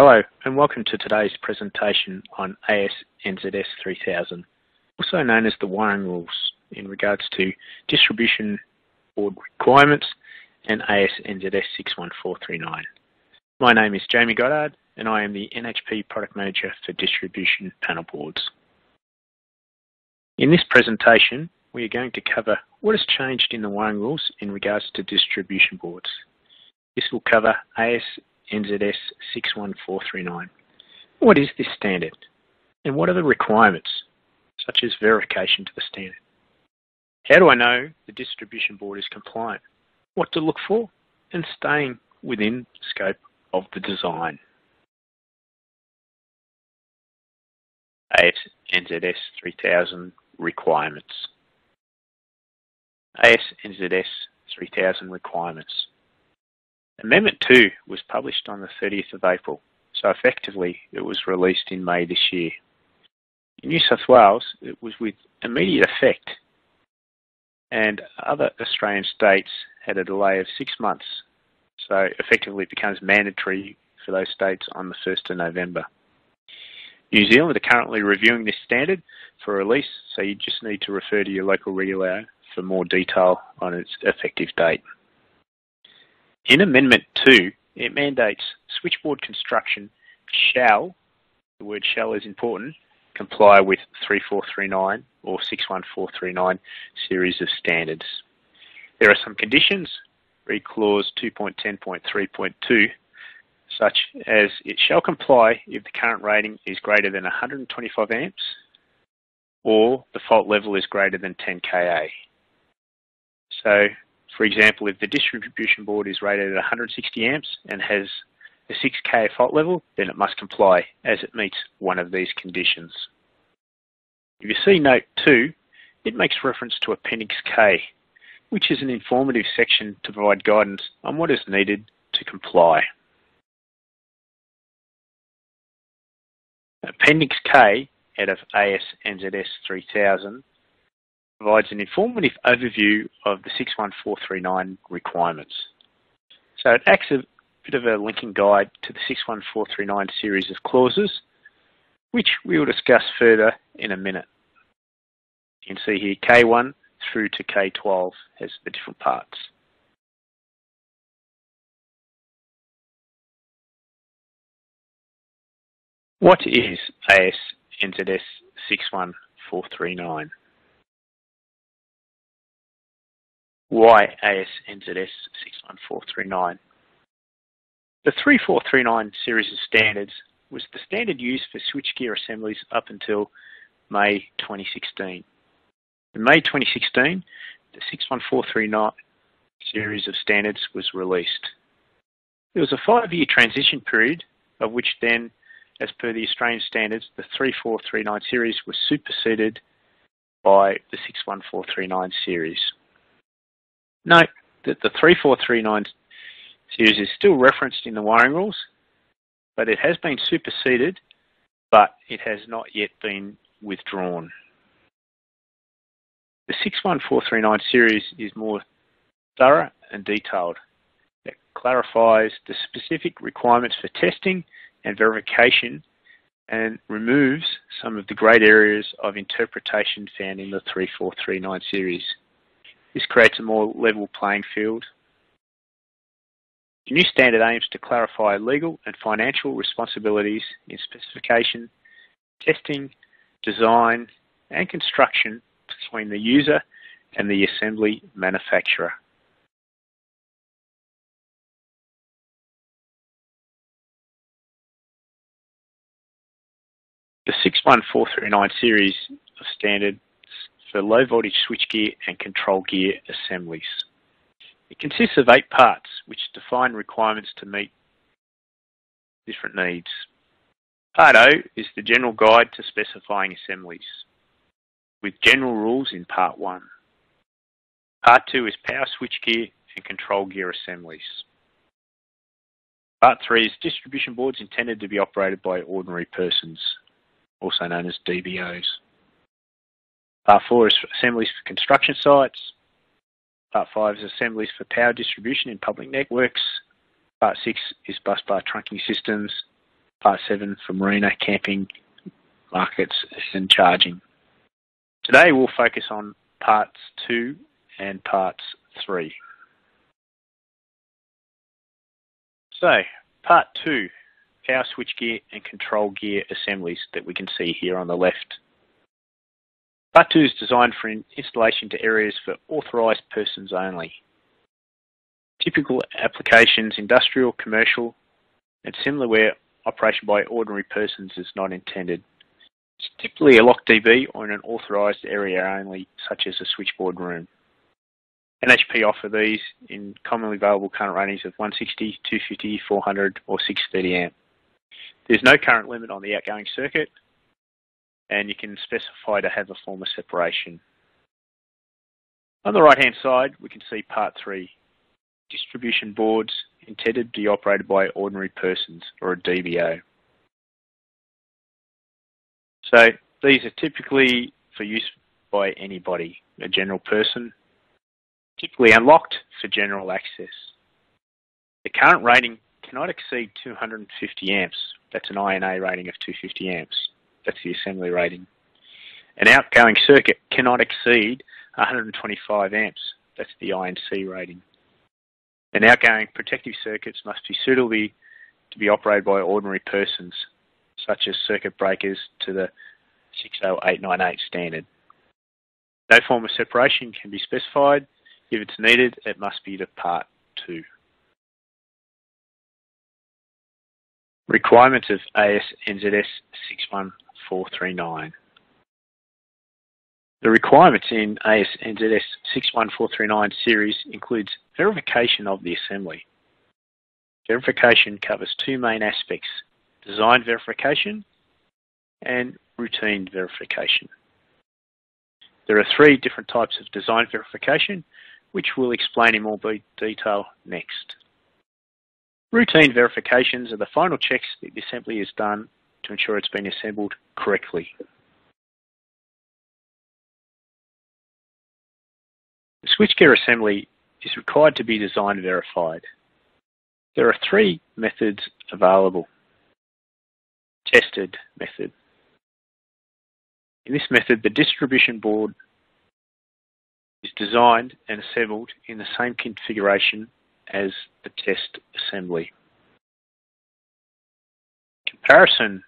Hello, and welcome to today's presentation on AS/NZS 3000, also known as the wiring rules in regards to distribution board requirements and AS/NZS 61439. My name is Jamie Goddard, and I am the NHP Product Manager for Distribution Panel Boards. In this presentation, we are going to cover what has changed in the wiring rules in regards to distribution boards. This will cover AS NZS 61439. What is this standard? And what are the requirements, such as verification to the standard? How do I know the distribution board is compliant? What to look for? And staying within scope of the design. AS NZS 3000 requirements. AS NZS 3000 requirements. Amendment 2 was published on the 30th of April, so effectively it was released in May this year. In New South Wales, it was with immediate effect, and other Australian states had a delay of six months, so effectively it becomes mandatory for those states on the 1st of November. New Zealand are currently reviewing this standard for release, so you just need to refer to your local regulator for more detail on its effective date. In Amendment 2, it mandates switchboard construction shall, the word shall is important, comply with 3439 or 61439 series of standards. There are some conditions, read clause 2.10.3.2, such as it shall comply if the current rating is greater than 125 amps or the fault level is greater than 10 kA. So for example, if the distribution board is rated at 160 amps and has a 6K fault level, then it must comply as it meets one of these conditions. If you see note 2, it makes reference to Appendix K, which is an informative section to provide guidance on what is needed to comply. Appendix K out of AS NZS 3000 provides an informative overview of the 61439 requirements. So it acts as a bit of a linking guide to the 61439 series of clauses, which we will discuss further in a minute. You can see here K1 through to K12 has the different parts. What is AS NZS 61439? Why AS NZS 61439? The 3439 series of standards was the standard used for switchgear assemblies up until May 2016. In May 2016, the 61439 series of standards was released. There was a five-year transition period, of which then, as per the Australian standards, the 3439 series was superseded by the 61439 series. Note that the 3439 series is still referenced in the wiring rules, but it has been superseded, but it has not yet been withdrawn. The 61439 series is more thorough and detailed. It clarifies the specific requirements for testing and verification and removes some of the great areas of interpretation found in the 3439 series. This creates a more level playing field. The new standard aims to clarify legal and financial responsibilities in specification, testing, design and construction between the user and the assembly manufacturer. The 61439 series of standard for low voltage switchgear and control gear assemblies. It consists of eight parts which define requirements to meet different needs. Part O is the general guide to specifying assemblies, with general rules in Part 1. Part 2 is power switchgear and control gear assemblies. Part 3 is distribution boards intended to be operated by ordinary persons, also known as DBOs. Part 4 is assemblies for construction sites. Part 5 is assemblies for power distribution in public networks. Part 6 is busbar trunking systems. Part 7 for marina, camping, markets and charging. Today we'll focus on parts 2 and parts 3. So, part 2, power switchgear and control gear assemblies that we can see here on the left. 2 is designed for installation to areas for authorised persons only. Typical applications, industrial, commercial, and similar where operation by ordinary persons is not intended. It's typically a lock DB or in an authorised area only, such as a switchboard room. NHP offer these in commonly available current ratings of 160, 250, 400 or 630 amp. There's no current limit on the outgoing circuit and you can specify to have a form of separation. On the right hand side we can see part 3, distribution boards intended to be operated by ordinary persons or a DBO. So these are typically for use by anybody, a general person, typically unlocked for general access. The current rating cannot exceed 250 amps. That's an INA rating of 250 amps. That's the assembly rating. An outgoing circuit cannot exceed 125 amps. That's the INC rating. And outgoing protective circuits must be suitably to be operated by ordinary persons, such as circuit breakers to the 60898 standard. No form of separation can be specified. If it's needed, it must be to part 2. Requirements of AS NZS 61439. The requirements in AS NZS 61439 series includes verification of the assembly. Verification covers two main aspects, design verification and routine verification. There are three different types of design verification, which we'll explain in more detail next. Routine verifications are the final checks that the assembly is done to ensure it's been assembled correctly. The switchgear assembly is required to be design verified. There are three methods available. Tested method. In this method, the distribution board is designed and assembled in the same configuration as the test assembly. Comparison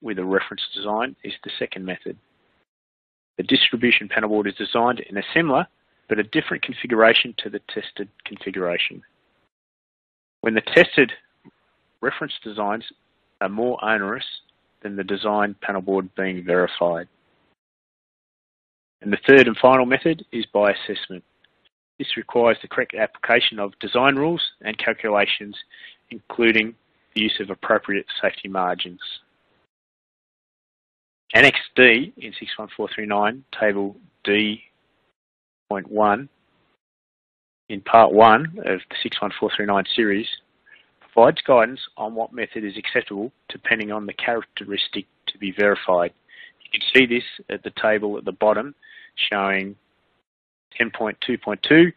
with a reference design is the second method. The distribution panel board is designed in a similar but a different configuration to the tested configuration. When the tested reference designs are more onerous than the design panel board being verified. And the third and final method is by assessment. This requires the correct application of design rules and calculations, including the use of appropriate safety margins. Annex D in 61439, Table D.1, Point in part one of the 61439 series provides guidance on what method is acceptable depending on the characteristic to be verified. You can see this at the table at the bottom showing 10.2.2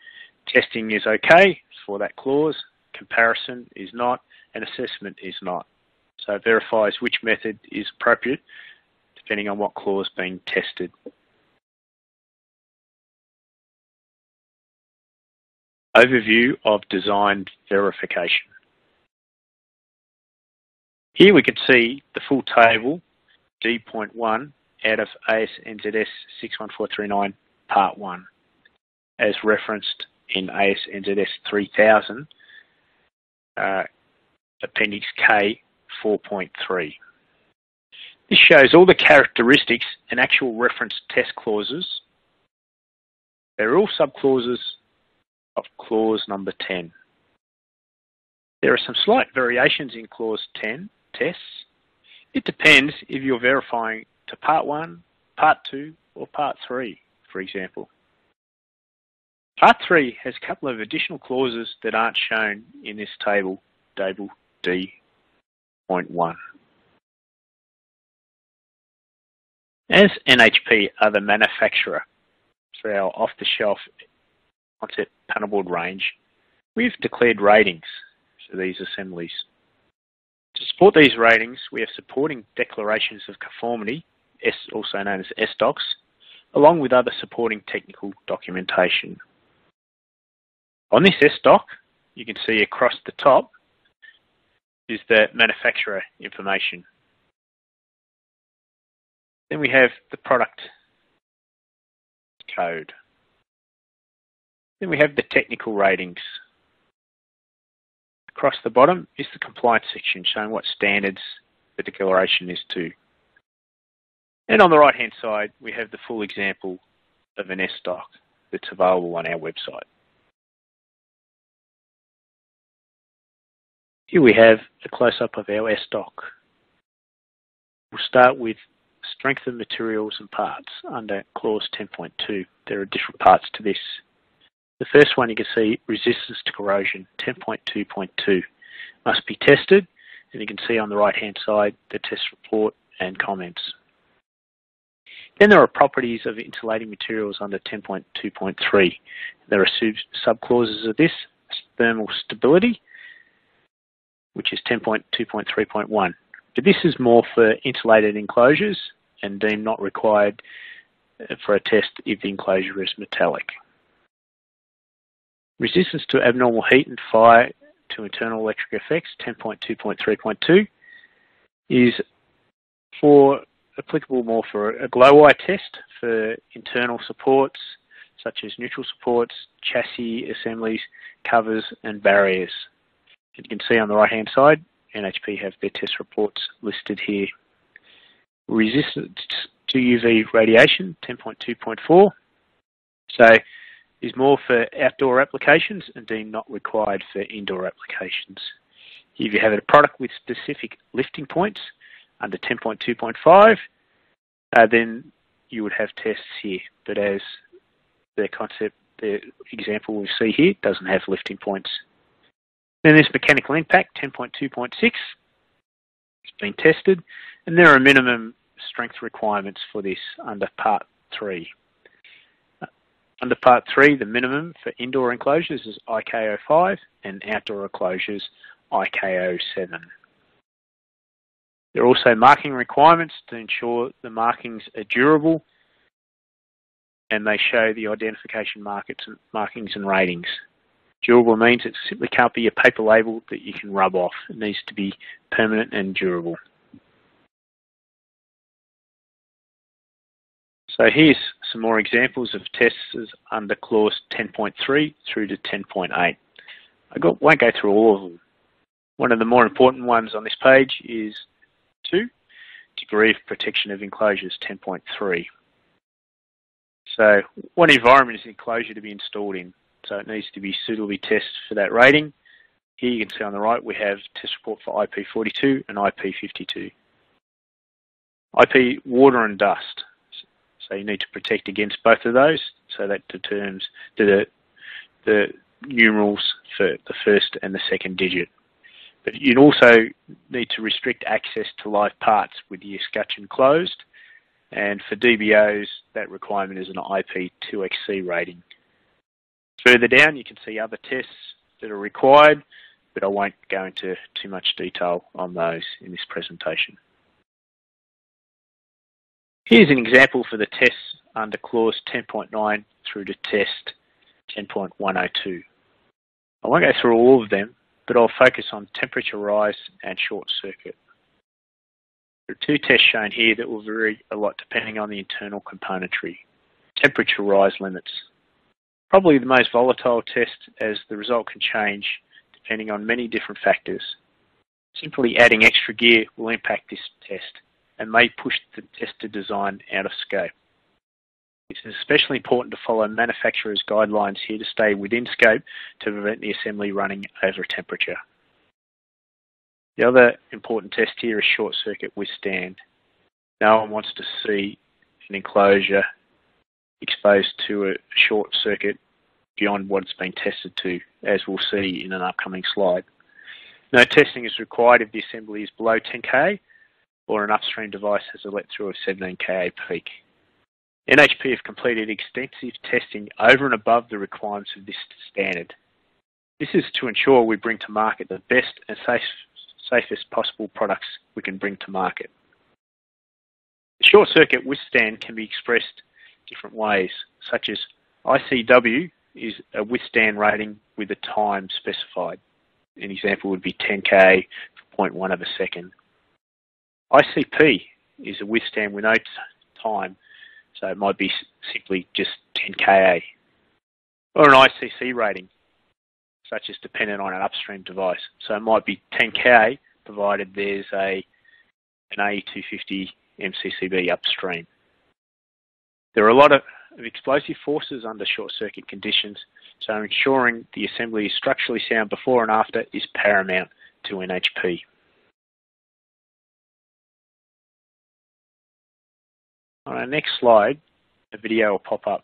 testing is okay for that clause, comparison is not, and assessment is not. So it verifies which method is appropriate depending on what clause being tested. Overview of design verification. Here we can see the full table, D.1 out of ASNZS 61439 Part 1, as referenced in ASNZS 3000, uh, Appendix K 4.3. This shows all the characteristics and actual reference test clauses. They're all subclauses of clause number 10. There are some slight variations in clause 10 tests. It depends if you're verifying to part 1, part 2 or part 3, for example. Part 3 has a couple of additional clauses that aren't shown in this table, table D.1. As NHP are the manufacturer for our off-the-shelf concept panel board range, we've declared ratings for these assemblies. To support these ratings, we have supporting declarations of conformity, also known as SDocs, along with other supporting technical documentation. On this SDoc, you can see across the top is the manufacturer information. Then we have the product code. Then we have the technical ratings. Across the bottom is the compliance section showing what standards the declaration is to. And on the right hand side, we have the full example of an SDoc that's available on our website. Here we have a close-up of our SDoc. We'll start with strength of materials and parts under clause 10.2. There are different parts to this. The first one you can see, resistance to corrosion, 10.2.2. Must be tested, and you can see on the right hand side the test report and comments. Then there are properties of insulating materials under 10.2.3. There are sub-clauses of this, thermal stability, which is 10.2.3.1. But this is more for insulated enclosures and deemed not required uh, for a test if the enclosure is metallic. Resistance to abnormal heat and fire to internal electric effects, 10.2.3.2, is for applicable more for a glow wire test for internal supports such as neutral supports, chassis assemblies, covers and barriers. You can see on the right hand side, NHP have their test reports listed here. Resistance to UV radiation, 10.2.4. So is more for outdoor applications and deemed not required for indoor applications. If you have a product with specific lifting points under 10.2.5, uh, then you would have tests here. But as the concept, the example we see here doesn't have lifting points. Then there's mechanical impact, 10.2.6. It's been tested, and there are minimum strength requirements for this under Part 3. Uh, under Part 3, the minimum for indoor enclosures is IKO 5 and outdoor enclosures IKO 7. There are also marking requirements to ensure the markings are durable and they show the identification markings and ratings. Durable means it simply can't be a paper label that you can rub off. It needs to be permanent and durable. So here's some more examples of tests under clause 10.3 through to 10.8. I won't go through all of them. One of the more important ones on this page is 2, degree of protection of enclosures 10.3. So what environment is the enclosure to be installed in? So it needs to be suitably tested for that rating. Here you can see on the right we have test report for IP42 and IP52. IP water and dust. So you need to protect against both of those. So that determines the, the numerals for the first and the second digit. But you'd also need to restrict access to live parts with the escutcheon closed. And for DBOs, that requirement is an IP2XC rating. Further down, you can see other tests that are required, but I won't go into too much detail on those in this presentation. Here's an example for the tests under clause 10.9 through to test 10.102. I won't go through all of them, but I'll focus on temperature rise and short circuit. There are two tests shown here that will vary a lot depending on the internal componentry. Temperature rise limits. Probably the most volatile test as the result can change depending on many different factors. Simply adding extra gear will impact this test and may push the tested design out of scope. It is especially important to follow manufacturer's guidelines here to stay within scope to prevent the assembly running over temperature. The other important test here is short circuit withstand. No one wants to see an enclosure exposed to a short circuit beyond what it's been tested to, as we'll see in an upcoming slide. No testing is required if the assembly is below 10K or an upstream device has a let-through of 17Ka peak. NHP have completed extensive testing over and above the requirements of this standard. This is to ensure we bring to market the best and safe, safest possible products we can bring to market. The short circuit withstand can be expressed different ways, such as ICW is a withstand rating with a time specified. An example would be 10K for 0.1 of a second. ICP is a withstand with no time, so it might be simply just 10 Ka. Or an ICC rating, such as dependent on an upstream device. So it might be 10K provided there's a an AE250 MCCB upstream. There are a lot of explosive forces under short circuit conditions, so ensuring the assembly is structurally sound before and after is paramount to NHP. On our next slide, a video will pop up.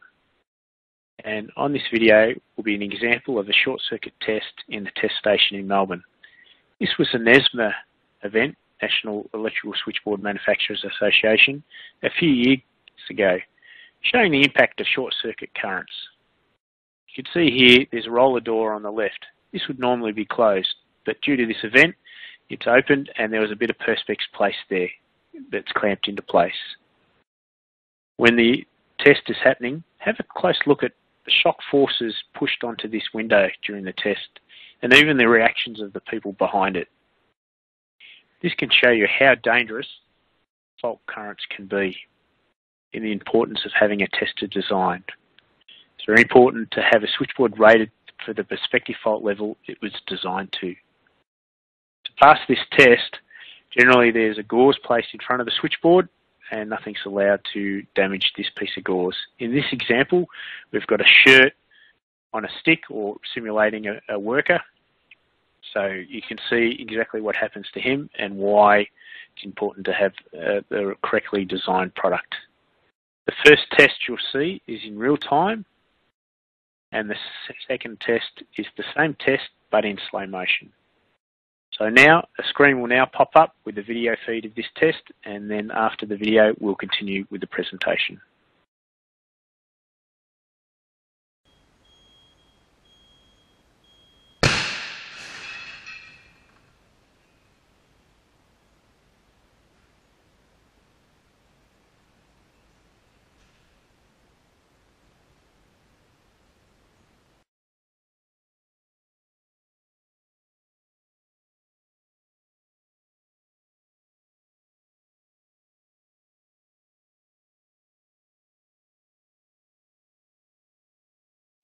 And on this video will be an example of a short circuit test in the test station in Melbourne. This was a NESMA event, National Electrical Switchboard Manufacturers Association, a few years ago, showing the impact of short circuit currents. You can see here there's a roller door on the left. This would normally be closed, but due to this event, it's opened and there was a bit of perspex placed there that's clamped into place. When the test is happening, have a close look at the shock forces pushed onto this window during the test and even the reactions of the people behind it. This can show you how dangerous fault currents can be in the importance of having a tester designed. It's very important to have a switchboard rated for the prospective fault level it was designed to. To pass this test, generally there's a gauze placed in front of the switchboard and nothing's allowed to damage this piece of gauze. In this example, we've got a shirt on a stick or simulating a, a worker. So you can see exactly what happens to him and why it's important to have uh, the correctly designed product. The first test you'll see is in real time and the second test is the same test but in slow motion. So now a screen will now pop up with the video feed of this test and then after the video we'll continue with the presentation.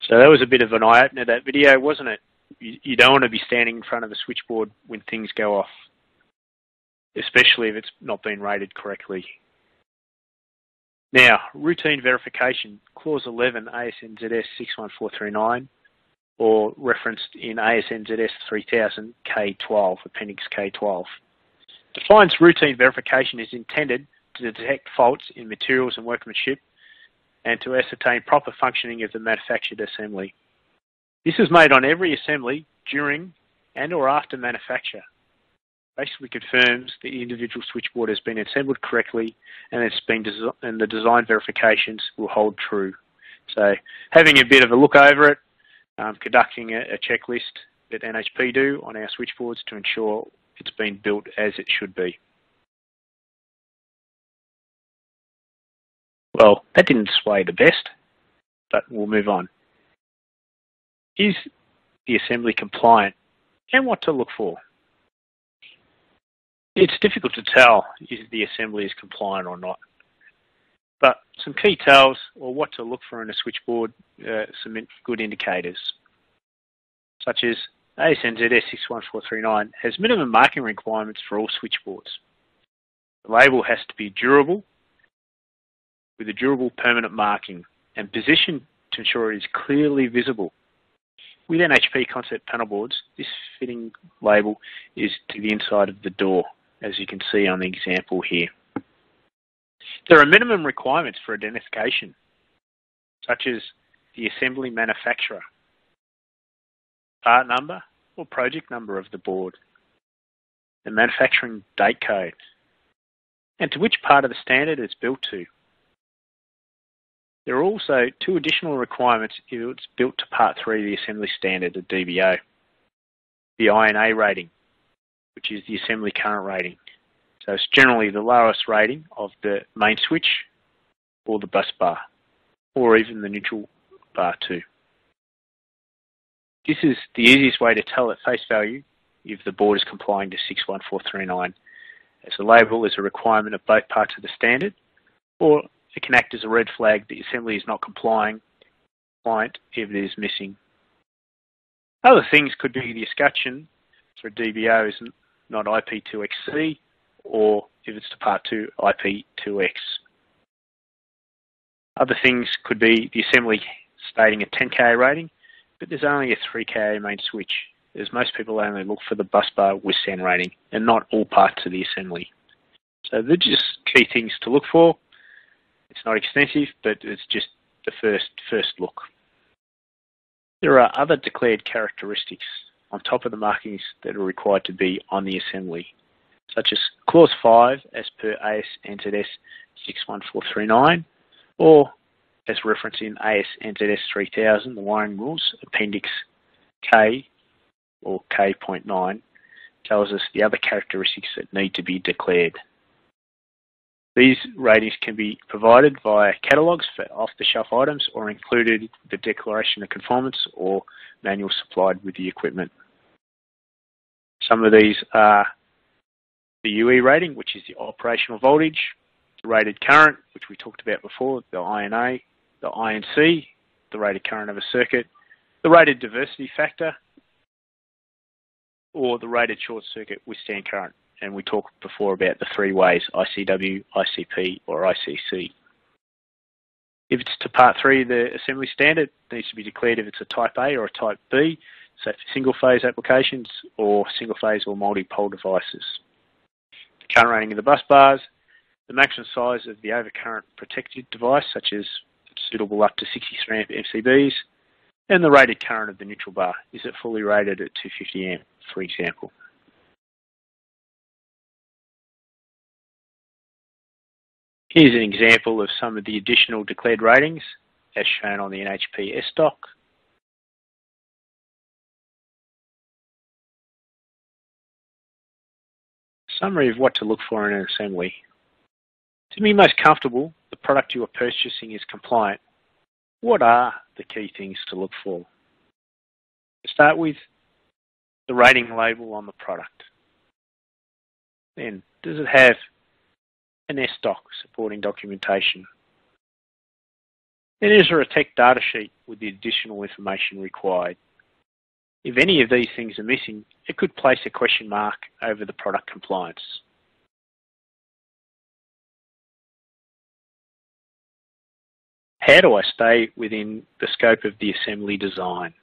So that was a bit of an eye-opener, that video, wasn't it? You, you don't want to be standing in front of a switchboard when things go off, especially if it's not been rated correctly. Now, routine verification, clause 11 ASNZS 61439, or referenced in ASNZS 3000 K12, Appendix K12, defines routine verification is intended to detect faults in materials and workmanship and to ascertain proper functioning of the manufactured assembly. This is made on every assembly during and or after manufacture. Basically confirms the individual switchboard has been assembled correctly and it's been and the design verifications will hold true. So having a bit of a look over it, um, conducting a, a checklist that NHP do on our switchboards to ensure it's been built as it should be. Well, that didn't sway the best, but we'll move on. Is the assembly compliant and what to look for? It's difficult to tell if the assembly is compliant or not. But some key tells or what to look for in a switchboard, uh, some good indicators, such as ASNZS 61439 has minimum marking requirements for all switchboards. The label has to be durable with a durable permanent marking and positioned to ensure it is clearly visible. With NHP concept panel boards, this fitting label is to the inside of the door, as you can see on the example here. There are minimum requirements for identification, such as the assembly manufacturer, part number or project number of the board, the manufacturing date code, and to which part of the standard it's built to. There are also two additional requirements if it's built to Part 3 of the Assembly Standard, the DBO. The INA rating. which is the assembly current rating. So it's generally the lowest rating of the main switch or the bus bar, or even the neutral bar too. This is the easiest way to tell at face value if the board is complying to 61439, as the label is a requirement of both parts of the standard, or it can act as a red flag that the assembly is not complying compliant if it is missing. Other things could be the escutcheon for a DBO is not IP2XC, or if it's to part 2, IP2X. Other things could be the assembly stating a 10K rating, but there's only a 3K main switch, as most people only look for the bus bar withstand rating and not all parts of the assembly. So they're just key things to look for. It's not extensive, but it's just the first first look. There are other declared characteristics on top of the markings that are required to be on the assembly, such as Clause 5 as per AS NZS 61439 or as referenced in AS NZS 3000, the wiring rules, Appendix K or K.9 tells us the other characteristics that need to be declared. These ratings can be provided via catalogues for off-the-shelf items or included the declaration of conformance or manual supplied with the equipment. Some of these are the UE rating, which is the operational voltage, the rated current, which we talked about before, the INA, the INC, the rated current of a circuit, the rated diversity factor, or the rated short circuit withstand current. And we talked before about the three ways, ICW, ICP, or ICC. If it's to part three, the assembly standard needs to be declared if it's a type A or a type B, so for single phase applications or single phase or multi-pole devices. The current rating of the bus bars, the maximum size of the overcurrent protected device, such as suitable up to 63 amp MCBs, and the rated current of the neutral bar. Is it fully rated at 250 amp, for example? Here's an example of some of the additional declared ratings as shown on the NHP SDoc. Summary of what to look for in an assembly. To be most comfortable, the product you are purchasing is compliant. What are the key things to look for? To start with, the rating label on the product. Then, does it have an SDoc supporting documentation? Then is there a tech data sheet with the additional information required? If any of these things are missing, it could place a question mark over the product compliance. How do I stay within the scope of the assembly design?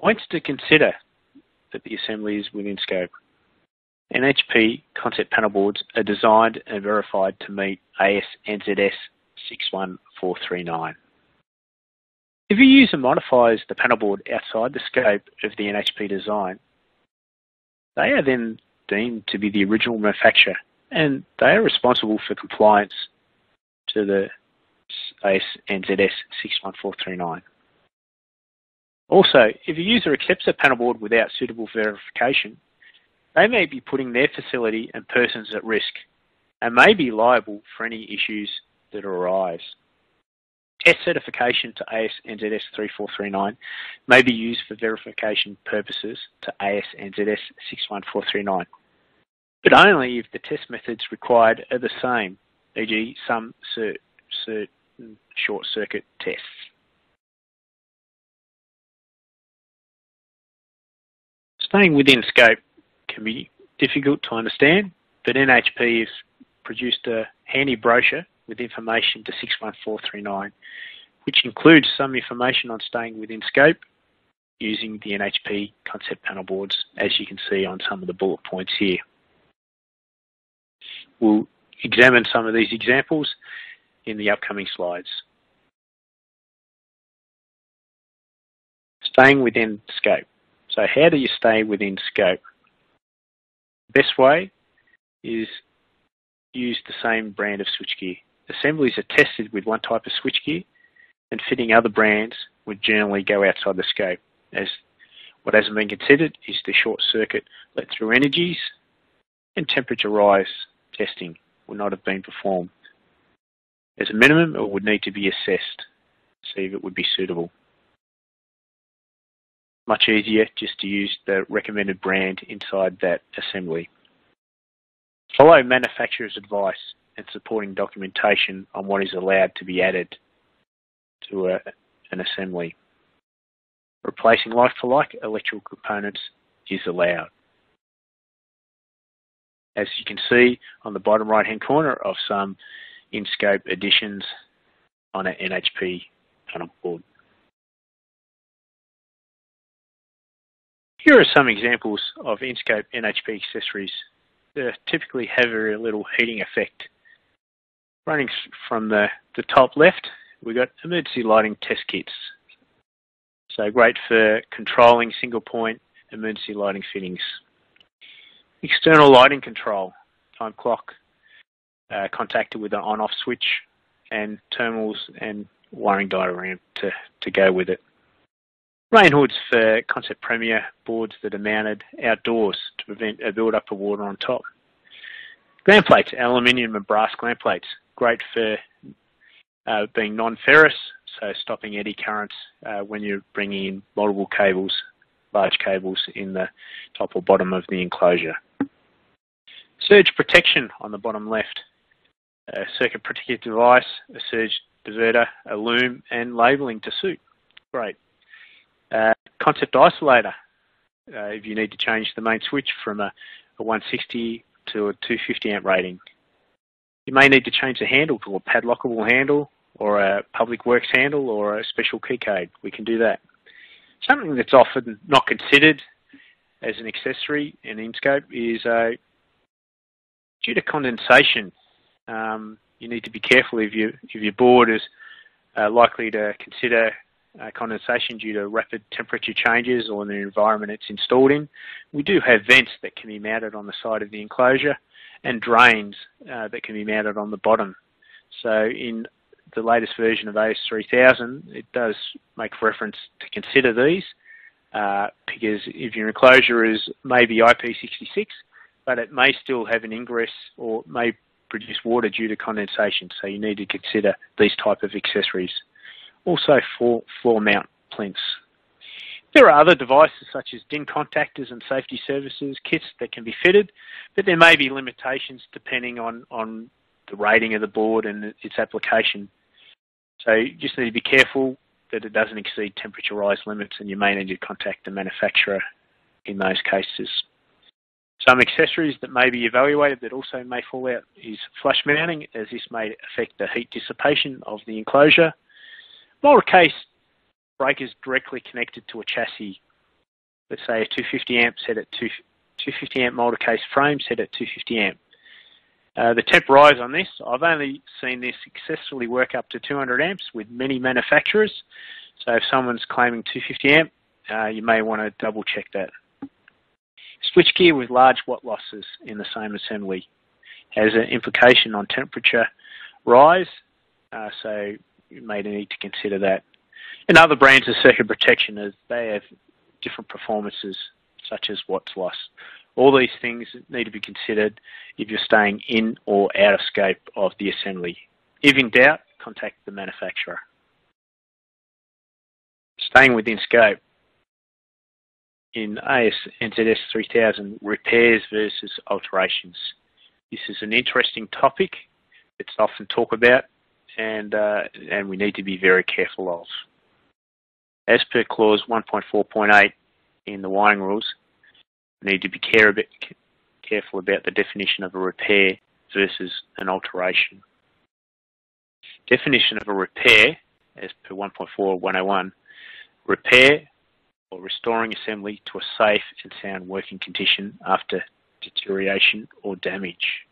Points to consider that the assembly is within scope. NHP concept panel boards are designed and verified to meet AS NZS 61439. If a user modifies the panel board outside the scope of the NHP design, they are then deemed to be the original manufacturer and they are responsible for compliance to the AS NZS 61439. Also, if a user accepts a panel board without suitable verification, they may be putting their facility and persons at risk and may be liable for any issues that arise. Test certification to AS NZS 3439 may be used for verification purposes to AS NZS 61439 but only if the test methods required are the same, e.g. some certain short circuit tests. Staying within scope can be difficult to understand, but NHP has produced a handy brochure with information to 61439, which includes some information on staying within scope using the NHP concept panel boards, as you can see on some of the bullet points here. We'll examine some of these examples in the upcoming slides. Staying within scope. So how do you stay within scope? Best way is use the same brand of switchgear. Assemblies are tested with one type of switchgear and fitting other brands would generally go outside the scope as What hasn't been considered is the short circuit let-through energies and temperature rise testing would not have been performed. As a minimum, it would need to be assessed to see if it would be suitable. Much easier just to use the recommended brand inside that assembly. Follow manufacturer's advice and supporting documentation on what is allowed to be added to a, an assembly. Replacing like-for-like -like electrical components is allowed. As you can see on the bottom right hand corner of some in-scope additions on an NHP panel board. Here are some examples of in-scope NHP accessories that typically have very little heating effect. Running from the, the top left, we've got emergency lighting test kits. So great for controlling single point emergency lighting fittings. External lighting control, time clock, uh, contacted with an on-off switch and terminals and wiring diagram to, to go with it. Rain hoods for Concept Premier boards that are mounted outdoors to prevent a build-up of water on top. Gland plates, aluminium and brass gland plates, great for uh, being non-ferrous, so stopping eddy currents uh, when you're bringing in multiple cables, large cables in the top or bottom of the enclosure. Surge protection on the bottom left, a circuit protective device, a surge diverter, a loom, and labelling to suit. Great. Uh, concept isolator, uh, if you need to change the main switch from a, a 160 to a 250 amp rating. You may need to change the handle to a padlockable handle or a public works handle or a special key code. We can do that. Something that's often not considered as an accessory in InScope is uh, due to condensation. Um, you need to be careful if, you, if your board is uh, likely to consider uh, condensation due to rapid temperature changes or the environment it's installed in. We do have vents that can be mounted on the side of the enclosure and drains uh, that can be mounted on the bottom. So in the latest version of AS3000, it does make reference to consider these uh, because if your enclosure is maybe IP66, but it may still have an ingress or may produce water due to condensation, so you need to consider these type of accessories. Also for floor mount plinths. There are other devices such as DIN contactors and safety services kits that can be fitted, but there may be limitations depending on, on the rating of the board and its application. So you just need to be careful that it doesn't exceed temperature rise limits and you may need to contact the manufacturer in those cases. Some accessories that may be evaluated that also may fall out is flush mounting as this may affect the heat dissipation of the enclosure. Moulded case breakers directly connected to a chassis. Let's say a 250 amp set at 2, 250 amp moulded case frame set at 250 amp. Uh, the temp rise on this, I've only seen this successfully work up to 200 amps with many manufacturers. So if someone's claiming 250 amp, uh, you may want to double check that. Switchgear with large watt losses in the same assembly has an implication on temperature rise, uh, so you may need to consider that. And other brands of circuit protection, as they have different performances, such as watts loss. All these things need to be considered if you're staying in or out of scope of the assembly. If in doubt, contact the manufacturer. Staying within scope, in AS NZS 3000, repairs versus alterations. This is an interesting topic. It's often talked about and, uh, and we need to be very careful of. As per clause 1.4.8 in the wiring rules, we need to be care bit, careful about the definition of a repair versus an alteration. Definition of a repair, as per 1.4.101, repair or restoring assembly to a safe and sound working condition after deterioration or damage.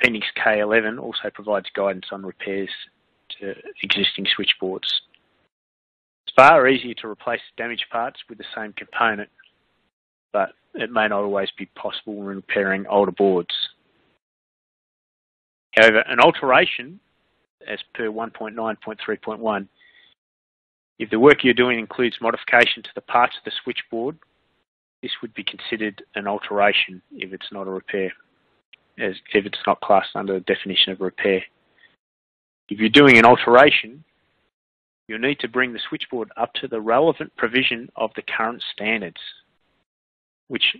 Appendix K11 also provides guidance on repairs to existing switchboards. It's far easier to replace damaged parts with the same component but it may not always be possible when repairing older boards. However, an alteration, as per 1.9.3.1, If the work you're doing includes modification to the parts of the switchboard, this would be considered an alteration if it's not a repair, as if it's not classed under the definition of repair. If you're doing an alteration, you'll need to bring the switchboard up to the relevant provision of the current standards, which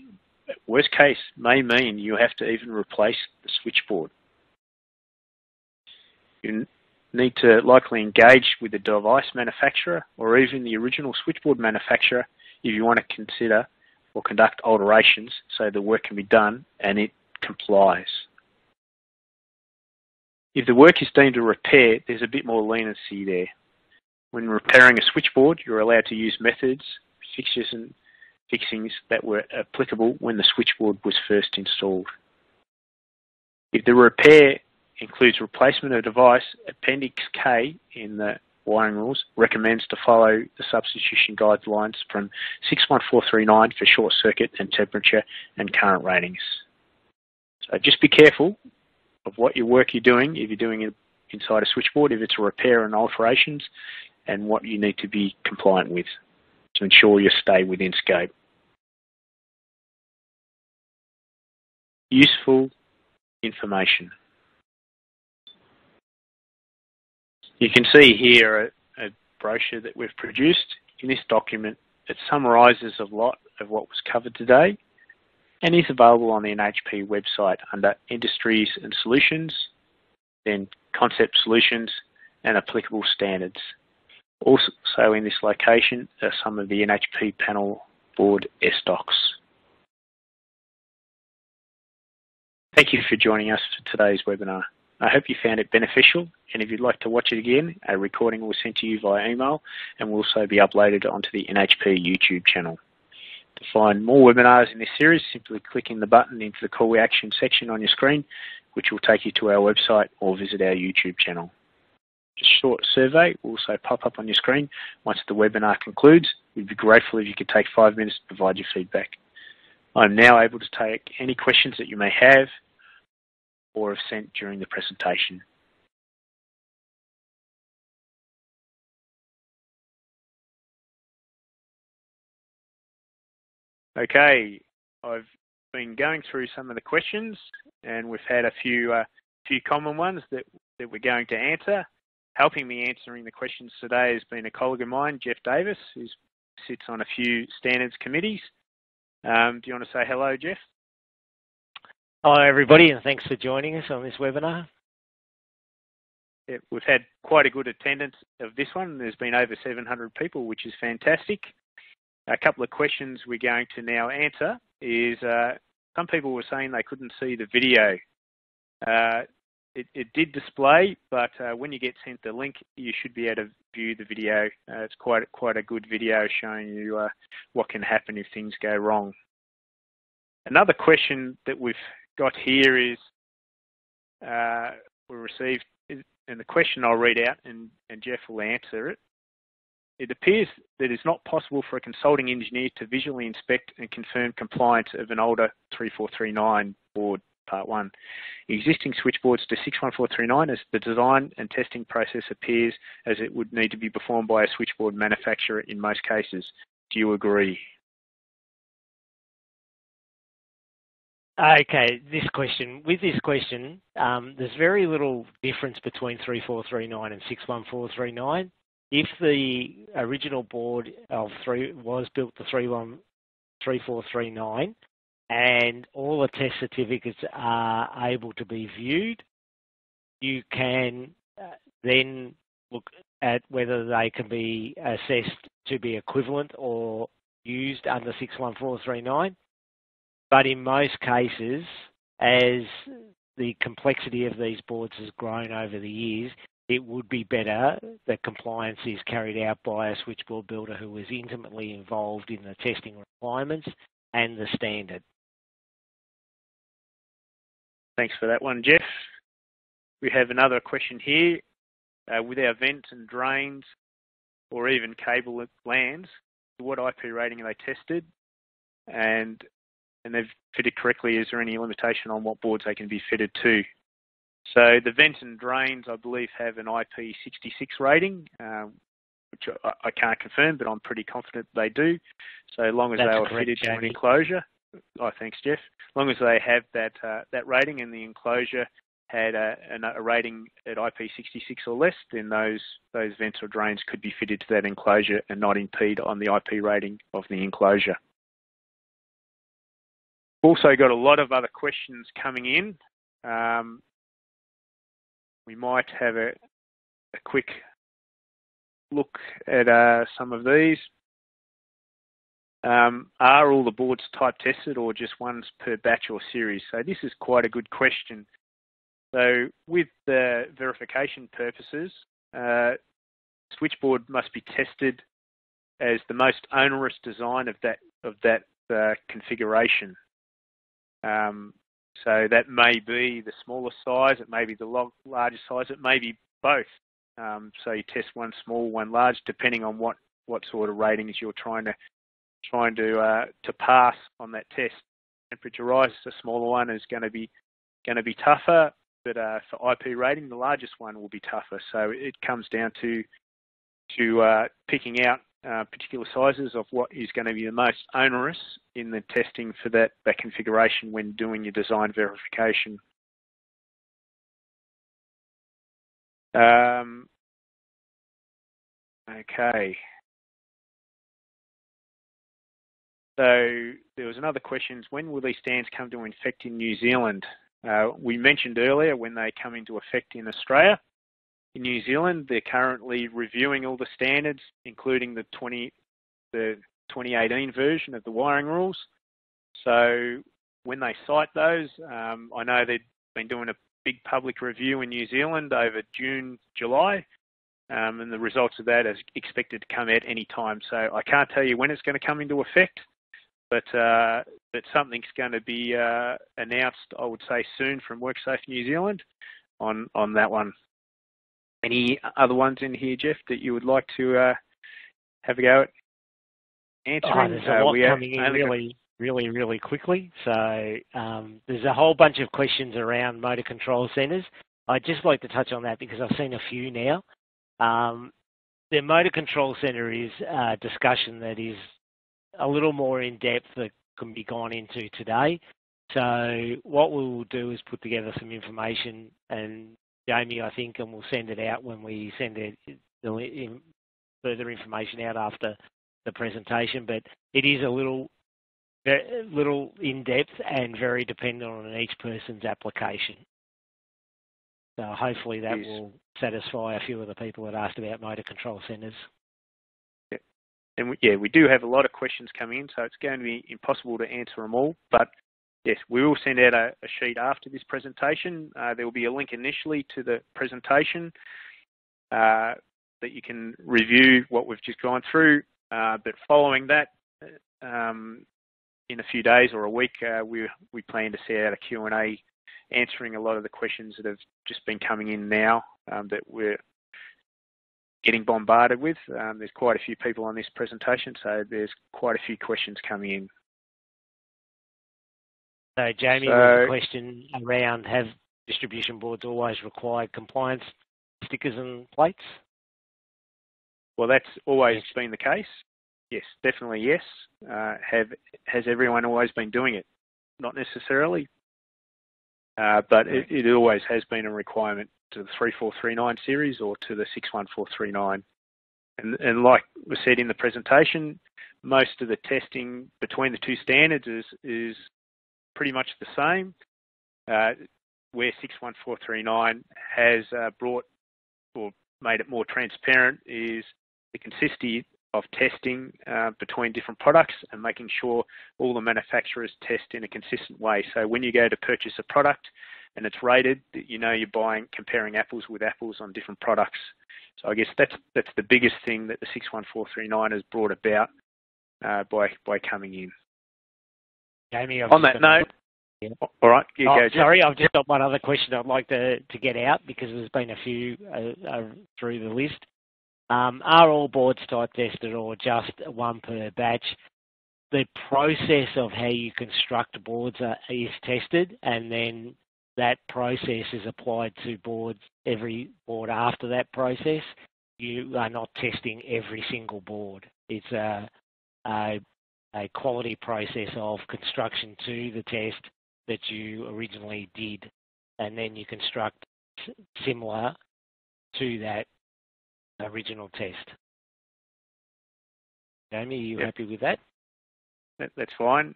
worst case may mean you have to even replace the switchboard. You need to likely engage with the device manufacturer or even the original switchboard manufacturer if you want to consider or conduct alterations so the work can be done and it complies. If the work is deemed a repair, there's a bit more leniency there. When repairing a switchboard, you're allowed to use methods, fixtures and fixings that were applicable when the switchboard was first installed. If the repair includes replacement of a device, Appendix K in the wiring rules recommends to follow the substitution guidelines from 61439 for short circuit and temperature and current ratings. So just be careful of what your work you're doing, if you're doing it inside a switchboard, if it's a repair and alterations, and what you need to be compliant with to ensure you stay within scope. Useful information. You can see here a, a brochure that we've produced. In this document, it summarises a lot of what was covered today and is available on the NHP website under Industries and Solutions, then Concept Solutions and Applicable Standards. Also in this location are some of the NHP panel board S-Docs. Thank you for joining us for today's webinar. I hope you found it beneficial and if you'd like to watch it again, a recording will be sent to you via email and will also be uploaded onto the NHP YouTube channel. To find more webinars in this series, simply click in the button into the call action section on your screen, which will take you to our website or visit our YouTube channel. A short survey will also pop up on your screen once the webinar concludes. We'd be grateful if you could take five minutes to provide your feedback. I'm now able to take any questions that you may have or have sent during the presentation. Okay, I've been going through some of the questions and we've had a few uh, few common ones that, that we're going to answer. Helping me answering the questions today has been a colleague of mine, Jeff Davis, who sits on a few standards committees. Um, do you want to say hello, Jeff? Hello, everybody, and thanks for joining us on this webinar. Yeah, we've had quite a good attendance of this one. There's been over 700 people, which is fantastic. A couple of questions we're going to now answer is uh, some people were saying they couldn't see the video. Uh, it, it, did display, but uh, when you get sent the link, you should be able to view the video. Uh, it's quite quite a good video showing you uh, what can happen if things go wrong. Another question that we've got here is uh, we received, and the question I'll read out, and, and Jeff will answer it. It appears that it's not possible for a consulting engineer to visually inspect and confirm compliance of an older 3439 board Part 1. Existing switchboards to 61439 as the design and testing process appears as it would need to be performed by a switchboard manufacturer in most cases. Do you agree? Okay, this question. With this question, um, there's very little difference between 3439 and 61439. If the original board of three was built to 3439 and all the test certificates are able to be viewed, you can uh, then look at whether they can be assessed to be equivalent or used under 61439. But in most cases, as the complexity of these boards has grown over the years, it would be better that compliance is carried out by a switchboard builder who is intimately involved in the testing requirements and the standard. Thanks for that one, Jeff. We have another question here. Uh, with our vents and drains or even cable glands, what IP rating are they tested? And and they've fitted correctly, is there any limitation on what boards they can be fitted to? So the vents and drains, I believe, have an IP66 rating. Um, which I, I, can't confirm, but I'm pretty confident they do. So long as That's they are fitted to an enclosure, oh, thanks, Jeff. As long as they have that uh, that rating and the enclosure had a, a rating at IP66 or less, then those those vents or drains could be fitted to that enclosure and not impede on the IP rating of the enclosure. Also got a lot of other questions coming in. Um, we might have a, a quick look at uh, some of these. Um, are all the boards type tested or just ones per batch or series? So this is quite a good question. So with the verification purposes, uh, switchboard must be tested as the most onerous design of that of that uh, configuration. Um, so that may be the smaller size, it may be the larger size, it may be both. Um, so you test one small, one large, depending on what, what sort of ratings you're trying to trying to uh, to pass on that test. Temperature rise, the smaller one is going to be going to be tougher, but uh, for IP rating, the largest one will be tougher. So it comes down to to uh, picking out uh, particular sizes of what is going to be the most onerous in the testing for that, that configuration when doing your design verification. Um, okay. So there was another question, when will these stands come to effect in New Zealand? Uh, we mentioned earlier when they come into effect in Australia. In New Zealand, they're currently reviewing all the standards, including the 20, the 2018 version of the wiring rules. So when they cite those, um, I know they've been doing a big public review in New Zealand over June, July, um, and the results of that is expected to come out any time. So I can't tell you when it's going to come into effect, but uh, but something's going to be uh, announced, I would say, soon from WorkSafe New Zealand on on that one. Any other ones in here, Jeff, that you would like to uh, have a go at answering? Oh, there's a Uh, lot we coming in really, really, really quickly. So um, there's a whole bunch of questions around motor control centres. I'd just like to touch on that because I've seen a few now. Um, the motor control centre is a discussion that is a little more in depth that can be gone into today. So what we will do is put together some information and Jamie, I think, and we'll send it out when we send it, the in- further information out after the presentation. But it is a little, little in depth and very dependent on each person's application. So hopefully that Yes. will satisfy a few of the people that asked about motor control centres. and we, yeah, we do have a lot of questions coming in, so it's going to be impossible to answer them all. But yes, we will send out a, a sheet after this presentation. Uh, there will be a link initially to the presentation uh, that you can review what we've just gone through. Uh, but following that, um, in a few days or a week, uh, we we plan to set out a Q&A answering a lot of the questions that have just been coming in now um, that we're getting bombarded with. Um, there's quite a few people on this presentation, so there's quite a few questions coming in. So Jamie, there's a So- question around have distribution boards always required compliance stickers and plates? Well, that's always Yes. been the case. Yes, definitely yes. Uh, have has everyone always been doing it? Not necessarily, uh, but it, it always has been a requirement to the 3439 series or to the 61439. And, and like was said in the presentation, most of the testing between the two standards is, is pretty much the same. Uh, where 61439 has uh, brought or made it more transparent is the consistency of testing uh, between different products and making sure all the manufacturers test in a consistent way. So when you go to purchase a product and it's rated, you know you're buying comparing apples with apples on different products. So I guess that's that's the biggest thing that the 61439 has brought about uh, by by coming in. Jamie, I've On that note, all right, you Oh, go, sorry, I've just got one other question I'd like to, to get out because there's been a few uh, uh, through the list. Um, are all boards type tested or just one per batch? The process of how you construct boards are, is tested and then that process is applied to boards, every board after that process. you are not testing every single board. It's a, a, a quality process of construction to the test that you originally did, and then you construct similar to that original test. Jamie, are you yep. happy with that? that? That's fine.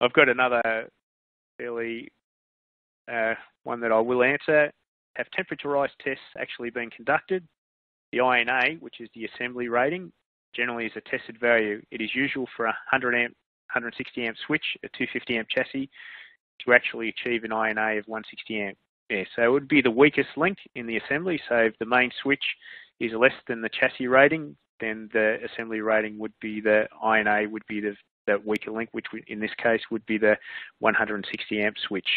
I've got another fairly uh, one that I will answer. Have temperature rise tests actually been conducted? The INA, which is the assembly rating, generally is a tested value. It is usual for a 100 amp, 160 amp switch, a 250 amp chassis, to actually achieve an INA of 160 amp. Yeah, so it would be the weakest link in the assembly. So if the main switch is less than the chassis rating, then the assembly rating would be the INA would be the, the weaker link, which in this case would be the 160 amp switch.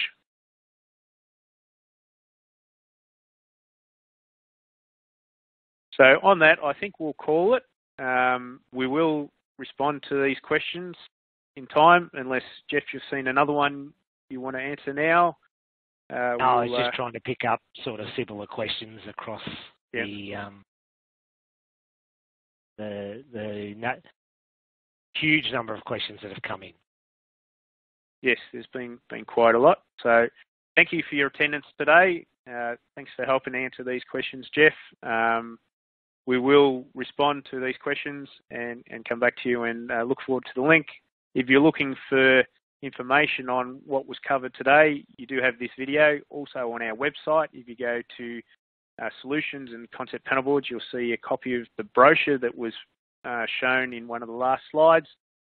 So on that, I think we'll call it. Um, we will respond to these questions in time, unless Jeff, you've seen another one you want to answer now. Uh, no, we'll, I was just uh, trying to pick up sort of similar questions across the um, the the huge number of questions that have come in. Yes, there's been been quite a lot. So thank you for your attendance today. Uh, thanks for helping answer these questions, Jeff. Um, we will respond to these questions and, and come back to you and uh, look forward to the link. If you're looking for information on what was covered today, you do have this video also on our website. If you go to uh, solutions and concept panel boards, you'll see a copy of the brochure that was uh, shown in one of the last slides,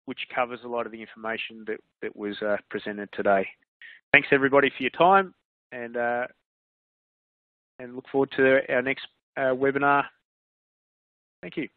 which covers a lot of the information that, that was uh, presented today. Thanks everybody for your time and uh, and look forward to our next uh, webinar Thank you.